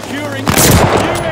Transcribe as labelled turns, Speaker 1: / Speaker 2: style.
Speaker 1: securing. new